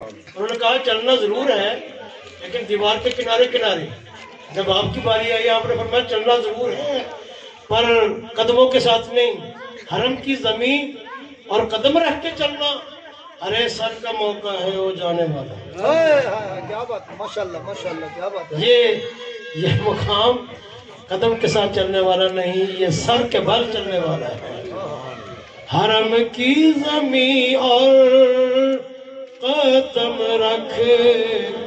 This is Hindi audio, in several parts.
उन्होंने कहा चलना ज़रूर है लेकिन दीवार के किनारे किनारे। जब आपकी बारी आई आपने फरमाया चलना ज़रूर है पर कदमों के साथ नहीं। हरम की ज़मीन और कदम रख के चलना अरे सर का मौका है वो जाने वाला। क्या बात माशाल्लाह माशाल्लाह क्या बात है। ये ये मुकाम कदम के साथ चलने वाला नहीं ये सर के बल चलने वाला है। हरम की जमी और कदम रख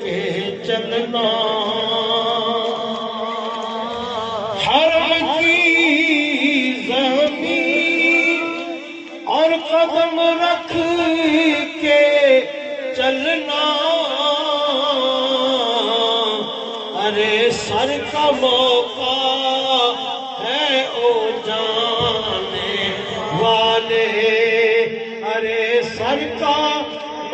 के चलना। हरम की जमी और कदम रख के चलना। अरे सर का मौका है ओ जाने वाले। अरे सर का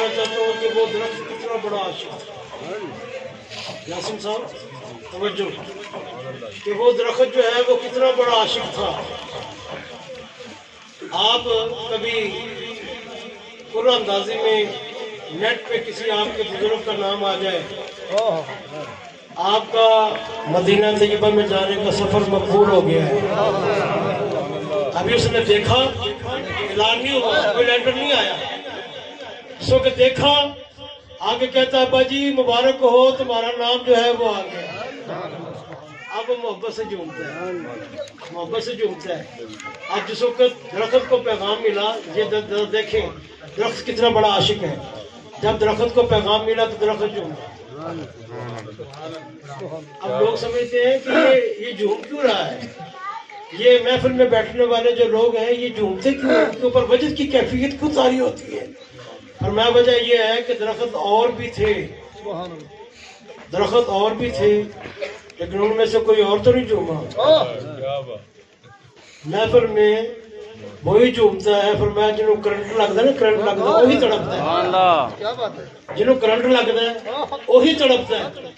बताना चाहता हूँ कि वो दरख्त कितना बड़ा है। यासिन साहब, तवज्जो कि वो दरख्त जो है वो कितना बड़ा आशिक था। आप कभी अंदाजी में नेट पे किसी आपके बुज़ुर्ग का नाम आ जाए, आपका मदीना तय्यबा में जाने का सफ़र मकबूल हो गया है। अभी उसने देखा, ऐलान नहीं हुआ, कोई लेटर नहीं आया। सो के देखा। आगे कहता है बाजी मुबारक हो, तुम्हारा नाम जो है वो आ गया। अब मोहब्बत से झूमता है। मोहब्बत से झूमता है। अब जिस वक्त दरख्त को पैगाम मिला, ये देखें, दरख्त कितना बड़ा आशिक है। जब दरख्त को पैगाम मिला तो दरख्त झूमा अब लोग समझते हैं कि ये ये झूम क्यों रहा है? ये महफिल में बैठने वाले जो लोग हैं, ये झूमते क्यों? उनके ऊपर वजह की कैफियत क्यों सारी होती है? और मैं वजह ये है कि दरख्त और भी थे। दरख्त और भी थे लेकिन उनमें से कोई और तो नहीं झूमा। महफिल में वही झूमता है फिर मैं जिन्हों करंट लगता है ना करंट लगता है वही तड़पता है। है? जिन्हों करंट लगता है वही तड़पता है।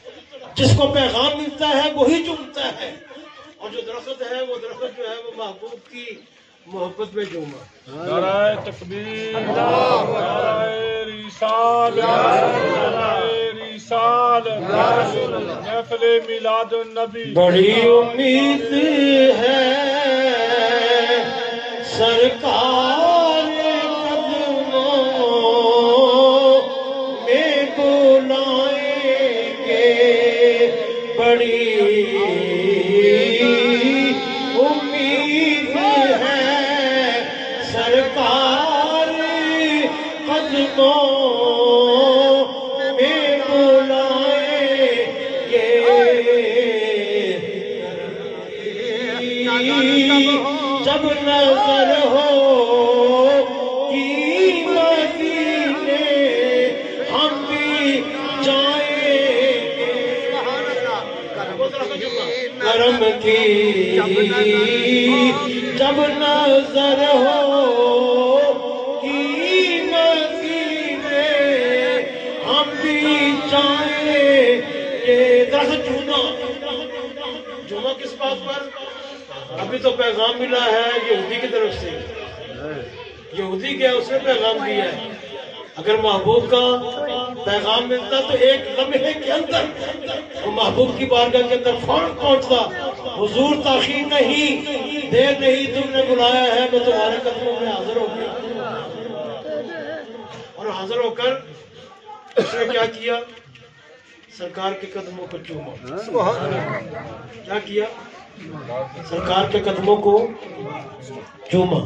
जिसको पैगाम मिलता है वही झूमता है। और जो दरख्त है वो दरख्त जो है वो महबूब की मोहब्बत में झूमा नाराय तकबीर नाराय रिसाल नाराय रिसाल महफिल मिलाद नबी बड़ी उम्मीद है सरकार की, जब नज़र हो अभी तो पैगाम मिला है यहूदी की तरफ़ से। यहूदी क्या उसने पैगाम दिया है। अगर महबूब का पैगाम मिलता तो एक लम्हे के अंदर महबूब की बारगाह के अंदर फ़ौरन पहुँचता। हुजूर ताखीर नहीं, देर नहीं तुमने बुलाया है, मैं तुम्हारे कदमों में हाजिर हो गया। और हाजिर होकर उसने क्या किया? सरकार के कदमों को चूमा। क्या किया? सरकार के कदमों को चूमा।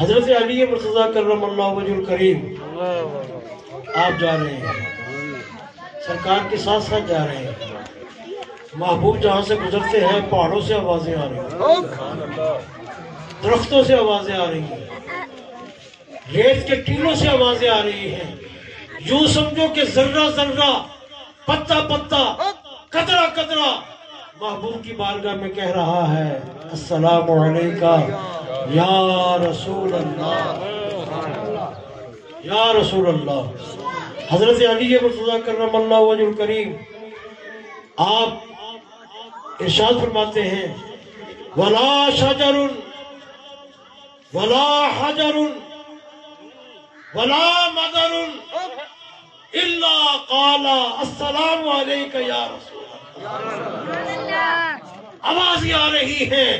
हज़रत अली मुर्तजा करम करीम, आप जा रहे हैं। सरकार के साथ साथ जा रहे हैं। महबूब जहाँ से गुजरते हैं पहाड़ों से आवाज़ें आ रही हैं। दरख्तों से आवाज़ें आ रही हैं। रेत के टीलों से आवाज़ें आ रही हैं। यूँ समझो कि जर्रा जर्रा पत्ता पत्ता कतरा कतरा। महबूब की बारगाह में कह रहा है अस्सलाम वालेका या रसूल अल्लाह या रसूल अल्लाह हज़रत अली करीम आप इरशाद फरमाते हैं, वला शजरुन, वला हजरुन, वला मदरुन, इल्ला काला, अस्सलाम वालेका या रसूल आवाज़ें आ रही हैं,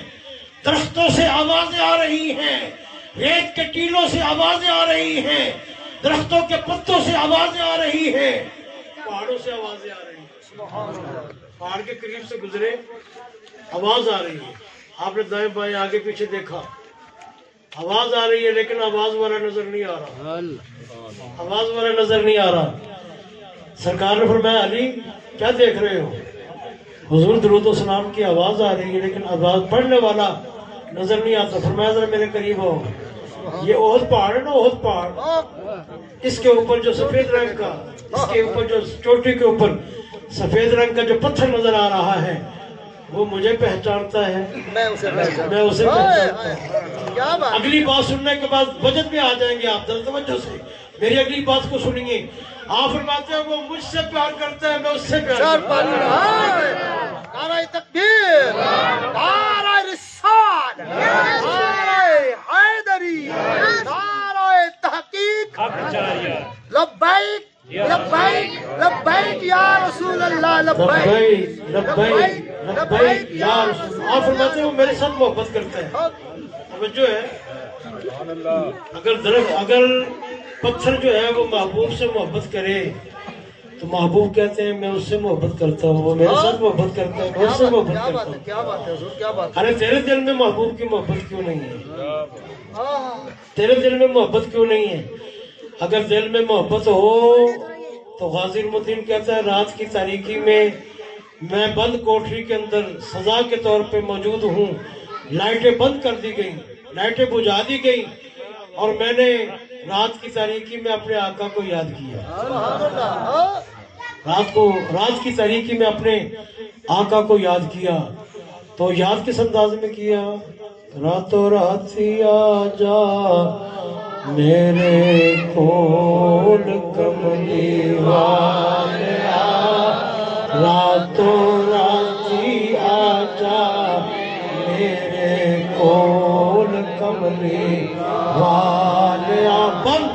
दरख्तों से आवाज़ें आ रही हैं, रेत के टीलों से आवाज़ें आ रही हैं, दरख्तों के पत्तों से आवाज़ें आ रही हैं, पहाड़ों से आवाज़ें आ रही हैं। पहाड़ के करीब से गुजरे, आवाज़ आ रही है। आपने दाएँ बाएँ आगे पीछे देखा। आवाज़ आ रही है, लेकिन आवाज़ वाला नज़र नहीं आ रहा। आवाज़ वाला नज़र नहीं आ रहा। सरकार ने फरमाया, अली, क्या देख रहे हो? हुजूर दरूद सलाम की आवाज़ आ रही है, लेकिन आवाज़ पढ़ने वाला नज़र नहीं आता। फरमाया, जरा मेरे करीब हो ये ओहद पहाड़ है ना, ओहद पहाड़? इसके ऊपर जो सफ़ेद रंग का, इसके ऊपर जो चोटी के ऊपर सफ़ेद रंग का जो पत्थर नज़र आ रहा है वो मुझे पहचानता है। मैं उसे मैं उसे पहचानता हूँ। क्या बात अगली बात सुनने के बाद बजट में आ जाएँगे आप तवज्जो से। मेरी अगली बात को सुनिए। आप फरमाते हैं वो मुझसे प्यार करता है मैं उससे प्यार हूँ। नाराय तकबीर रिसाल हैदरी तहकीक। लब्बैक लब्बैक लब्बैक या रसूल अल्लाह लब्बैक। लब्बैक लब्बैक लब्बैक या आप फरमाते हैं मेरे साथ मोहब्बत करता है। तवज्जो है? अगर दरख्त अगर पत्थर जो है वो महबूब से मोहब्बत करे तो महबूब कहते हैं मैं उससे मोहब्बत करता हूँ वो मेरे साथ मोहब्बत करता है मैं उससे मोहब्बत करता हूँ। क्या बात है क्या बात अरे तेरे दिल में महबूब की मोहब्बत क्यों नहीं हाँ, तेरे दिल में मोहब्बत क्यों नहीं है? अगर दिल में मोहब्बत हो तो गाजिर मुद्दीन कहता है, रात की तारीखी में मैं बंद कोठरी के अंदर सजा के तौर पे मौजूद हूँ। लाइटें बंद कर दी गई, लाइटें बुझा दी गई और मैंने रात की तारीखी में अपने आका को याद किया। रात को, रात की तारीखी में अपने आका को याद किया। तो याद किस अंदाज में किया? रातों रात आ जा मेरे कोल कमली वालिया रातों रात ही आ जा मेरे कोल कमली वालिया बंद।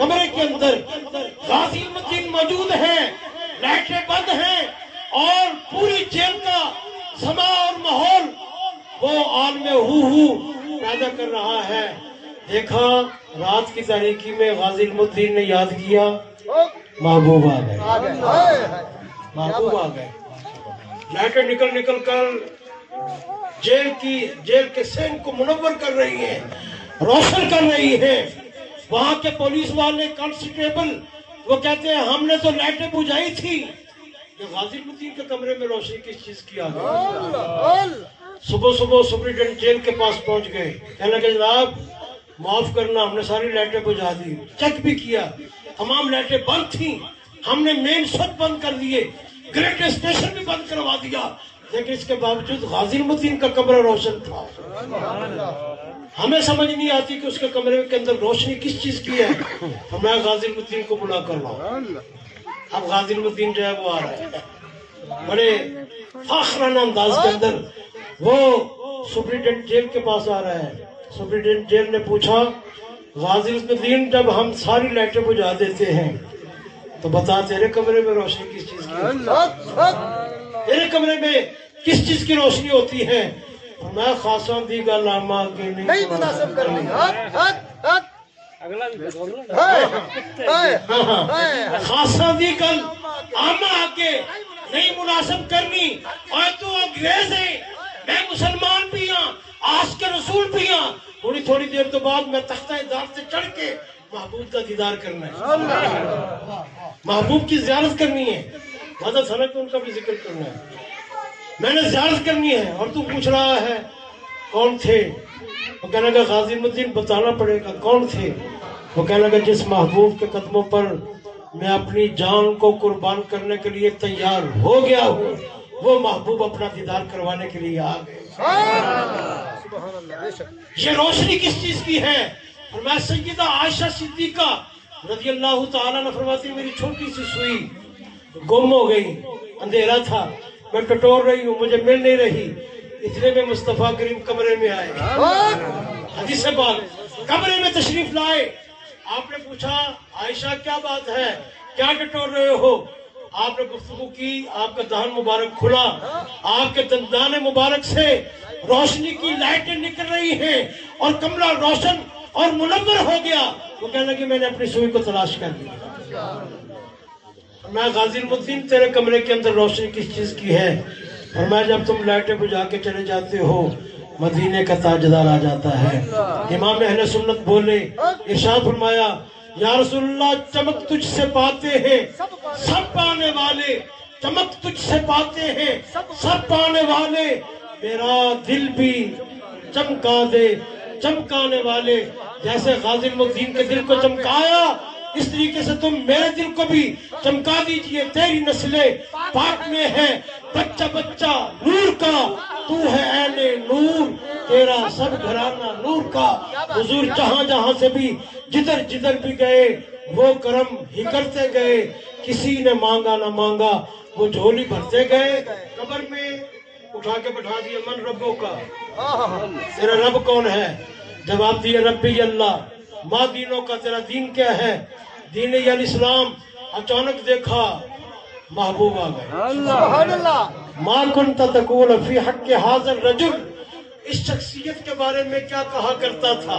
कमरे के अंदर गाजी मद्दीन मौजूद है, लाइटें बंद हैं और पूरी जेल का समा और माहौल वो आल में हु हु पैदा कर रहा है। देखा रात की तारीखी में गाजी मुद्दीन ने याद किया महबूब आ गए। महबूब आ गए लाइटें निकल निकल कर जेल की जेल के सैन को मुनवर कर रही है रोशन कर रही है वहाँ के पुलिस वाले कांस्टेबल वो कहते हैं हमने तो लाइटें बुझाई थी ये गाजीमुद्दीन के कमरे में रोशनी किस चीज़ की आ गई। सुबह सुबह सुप्रीटेंडेंट जेल के पास पहुँच गए कहने लगे जनाब माफ़ करना हमने सारी लाइटें बुझा दी चेक भी किया। तमाम लाइटें बंद थी। हमने मेन स्विच बंद कर दिए ग्रेट स्टेशन भी बंद करवा दिया। लेकिन इसके बावजूद गाजीमुद्दीन का कमरा रोशन था। हमें समझ नहीं आती कि उसके कमरे के अंदर रोशनी किस चीज़ की है। तो मैं गाजीमुद्दीन को बुला कर लाऊं। अब गाजीमुद्दीन जो है वो आ रहा है। बड़े फाखराना अंदाज के अंदर वो सुप्रीटेंडेंट जेल के पास आ रहा है। सुप्रीटेंडेंट जेल ने पूछा गाजीमुद्दीन जब हम सारी लाइटें बुझा देते हैं तो बता तेरे कमरे में रोशनी किस चीज़ की है? तेरे कमरे में किस चीज़ की रोशनी होती है? मैं खासा दी गल आमा के नहीं नहीं मुनासिब कर ली हक हक हक हाय, हाय, हाय। खासा दी गल आमा आके नहीं मुनासिब करनी। और तू अंग्रेज़ है मैं मुसलमान भी हाँ। आज के रसूल भी हाँ। थोड़ी थोड़ी देर तो बाद मैं तख्ता दार से चढ़ के महबूब का दीदार करना है। महबूब की जियारत करनी है। मदद सनक उनका भी ज़िक्र करना है। मैंने जियारत करनी है और तू पूछ रहा है कौन थे? वो कहने लगा गाजीमुद्दीन बताना पड़ेगा कौन थे? वो कहने लगा जिस महबूब के कदमों पर मैं अपनी जान को कुर्बान करने के लिए तैयार हो गया हूँ वो महबूब अपना दीदार करवाने के लिए आ गए। ये रोशनी किस चीज़ की है? और मैं आयशा सिद्दीका रज़ी अल्लाह तआला फरमाती मेरी छोटी सी सुई गुम हो गई अंधेरा था मैं टटोर रही हूँ मुझे मिल नहीं रही इसलिए मैं मुस्तफ़ा करीम कमरे में आए हदीस बात कमरे में तशरीफ़ लाए। आपने पूछा आयशा क्या बात है? क्या टटोर रहे हो? आपने गुफ्तगू की, आपका दहन मुबारक खुला। आपके दंदान मुबारक से रोशनी की लाइटें निकल रही हैं और कमरा रोशन और मुनवर हो गया। वो कहने लगी, मैंने अपनी सुई को तलाश कर लिया मैं गाजिलमुद्दीन तेरे कमरे के अंदर रोशनी किस चीज़ की है? और मैं जब तुम लाइटें बुझा के चले जाते हो, मदीने का ताजदार आ जाता है। इमाम अहले सुन्नत बोले, इरशाद फरमाया या रसूलुल्लाह, चमक तुझसे पाते हैं। सब पाने वाले, चमक तुझ से पाते हैं। सब पाने वाले, मेरा दिल भी चमका दे। चमकाने वाले, जैसे गाजी मुद्दीन के दिल को चमकाया इस तरीके से तुम मेरे दिल को भी चमका दीजिए तेरी नस्लें पाक में है। बच्चा बच्चा नूर का तू है ऐने नूर। तेरा सब घराना नूर का। हुजूर जहाँ जहाँ से भी जिधर जिधर भी गए वो करम ही करते गए। किसी ने मांगा ना मांगा वो झोली भरते गए। कबर में उठा के बैठा दिए मन रब्बों का। तेरा रब कौन है? जवाब दिए रबी अल्लाह। माँ दीनों का तेरा दीन क्या है? दीन याल इस्लाम अचानक देखा महबूब आ गए। माँ कुन तकूल फ़ी हक के हाजिर रजुल। इस शख्सियत के बारे में क्या कहा करता था?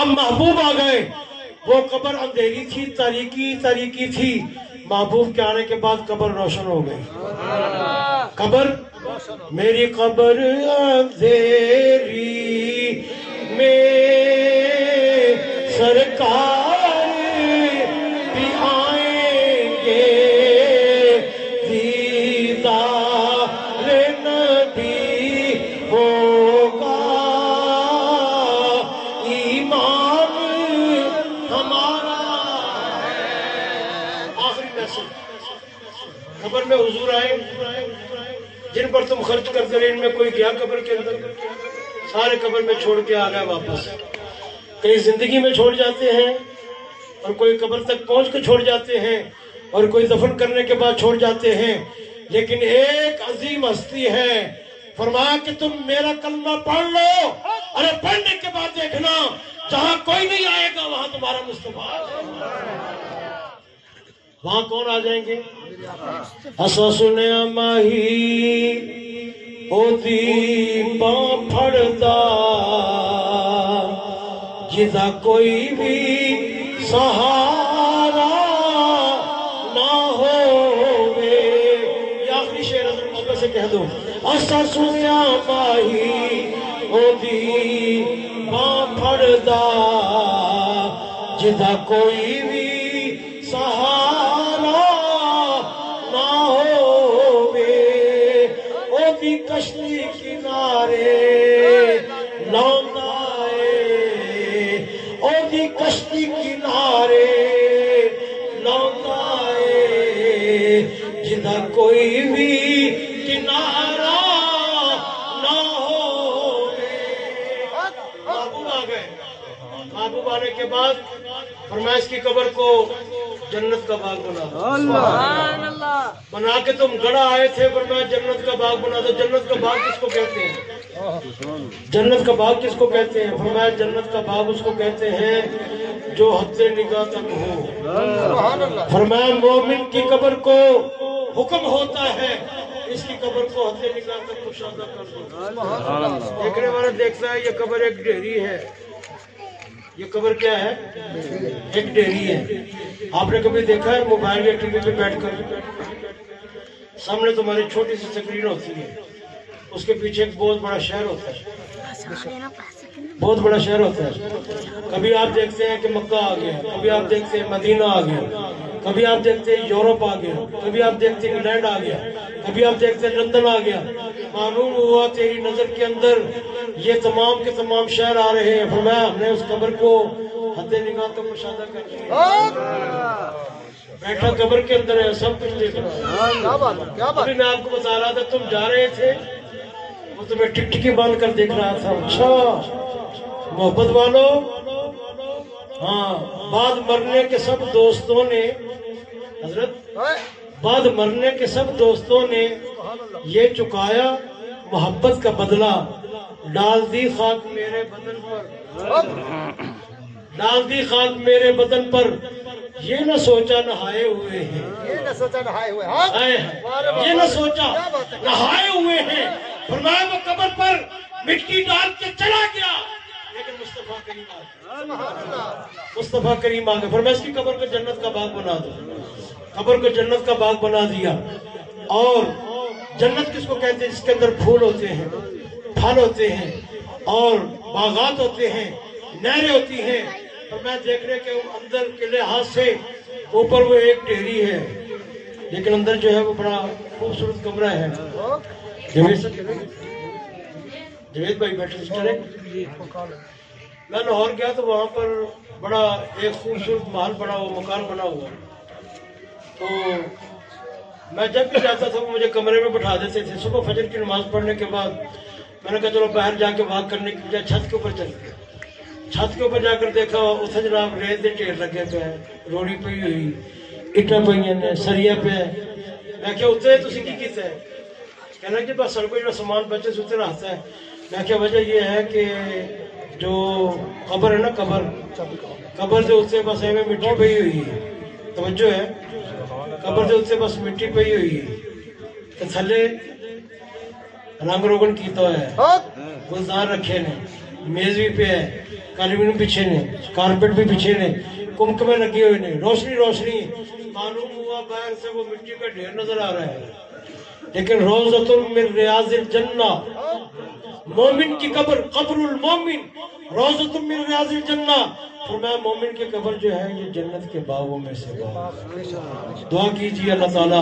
अब महबूब आ गए। वो कबर अंधेरी थी तारीकी तारीकी थी। महबूब के आने के बाद कबर रोशन हो गई। कबर? मेरी कबर अंधेरी में तुम खर्च करते रहे इनमें कोई गया कब्र के अंदर? सारे कब्र में छोड़ के आ गए वापस। कई ज़िंदगी में छोड़ जाते हैं और कोई कब्र तक पहुँच के छोड़ जाते हैं और कोई दफन करने के बाद छोड़ जाते हैं। लेकिन एक अजीम हस्ती है। फरमाया कि तुम मेरा कलमा पढ़ लो अरे पढ़ने के बाद देखना, जहाँ कोई नहीं आएगा, वहाँ तुम्हारा मुस्तफ़ा वहाँ कौन आ जाएँगे? असा सुने माही ओदी फड़दा जिदा कोई भी सहारा ना ये आखिरी शेर से कह दो असा सुनिया माही ओदी फड़दा जिदा कोई भी जिदा कोई भी किनारा ना होवे। महबूब आ गए। महबूब आने के बाद फरमाइश की कबर को जन्नत का बाग बना दो। बना के तुम गड़ा आए थे फरमाया जन्नत का बाग बना दो। जन्नत का बाग किसको कहते हैं? जन्नत का बाग किसको कहते हैं? फरमाया जन्नत का बाग उसको कहते हैं जो हद निगाह तक हो। फरमाया मोमिन की कबर को हुक्म होता है इसकी कब्र को तक कुशादा कर दो। देखने वाला देखता है ये कब्र एक ढेरी है। ये कब्र क्या है? एक डेरी है। आपने कभी देखा है मोबाइल या टीवी पे बैठकर सामने तुम्हारी छोटी सी स्क्रीन होती है। उसके पीछे एक बहुत बड़ा शहर होता है। बहुत बड़ा शहर होता है। कभी आप देखते हैं कि मक्का आ गया कभी आप देखते हैं मदीना आ गया। कभी आप देखते हैं यूरोप आ गया कभी आप देखते हैं इंग्लैंड आ गया कभी आप देखते हैं लंदन आ गया। मालूम हुआ तेरी नज़र के अंदर ये तमाम के तमाम शहर आ रहे हैं। फरमाया हमने उस कब्र को हद निगाह तो मुशादा कर बैठा कब्र के अंदर है सब कुछ देख रहा है। क्या बात क्या बात अभी मैं आपको बता रहा था तुम जा रहे थे वो तुम्हें टिकटिकी बाँध कर देख रहा था। अच्छा मोहब्बत वालों हाँ बाद मरने के सब दोस्तों ने हज़रत बाद मरने के सब दोस्तों ने ये चुकाया मोहब्बत का बदला। डाल दी खाक मेरे बदन पर। डाल दी खाक मेरे बदन पर। ये न सोचा नहाए हुए हैं। ये न सोचा नहाए हुए हाँ? ये न सोचा? नहाए हुए हैं। फरमाया वो कब्र पर मिट्टी डाल के चला गया। लेकिन मुस्तफ़ा करीम आ गए। मुस्तफ़ा करीम आ गए। फरमाया इसकी कब्र को जन्नत का बाग बना दो। कब्र को जन्नत का बाग बना दिया। और जन्नत किसको कहते हैं? जिसके अंदर फूल होते हैं फल होते हैं और बागात होते हैं नहरें होती हैं। और मैं देखने के अंदर के लिहाज से ऊपर वो एक टेरी है। लेकिन अंदर जो है वो बड़ा खूबसूरत कमरा है। जवेद भाई बैठे सिस्टर है। मैं लाहौर गया तो वहाँ पर बड़ा एक खूबसूरत महल बना हुआ मकान बना हुआ। तो मैं जब भी जाता था वो मुझे कमरे में बैठा देते थे। सुबह फजर की नमाज़ पढ़ने के बाद मैंने कहा चलो बाहर जाके वाक करने की बजाय छत के ऊपर चल गया। छत के ऊपर जाकर देखा उसे जनाब रेत के ढेर लगे पे है रोड़ी पी हुई इटा पे सरिया पे मैं क्या उतरे तुम की किते कहना कि बस सड़कों जो सामान बच्चे से उतर आता है मैं क्या वजह ये है कि जो कब्र है ना कब्र कब्र से उससे बस एवं मिट्टी पई हुई है। तवज्जो है? कब्र से उससे बस मिट्टी पई हुई है। तो थले रंग रोगन किया है। हाँ गुलदान रखे ने। मेज भी पे है कालीन पीछे ने कारपेट भी पीछे ने कुमकमे लगे हुए ने। रोशनी रोशनी। मालूम हुआ बाहर से वो मिट्टी का ढेर नज़र आ रहा है। लेकिन रोजतुल रियाजिल जन्ना। मोमिन की कब्र, कब्रुल मोमिन। रोजतुल रियाजिल जन्ना। फरमाया, मोमिन की कब्र जो है, ये जन्नत के बागों में से बाग दुआ कीजिए अल्लाह ताला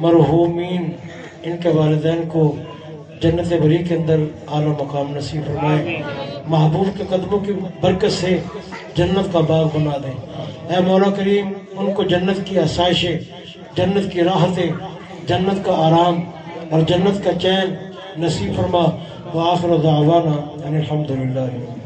मरहूमीन, इनके वालदेन को जन्नत बरी के अंदर आला मकाम नसीब फरमाए। महबूब के कदमों की बरकत से जन्नत का बाग बना दें। ऐ मौला करीम, उनको जन्नत की आसाइशें, जन्नत की राहतें जन्नत का आराम और जन्नत का चैन नसीब फरमा व आखिर दावाना अनिल हम्दुलिल्लाह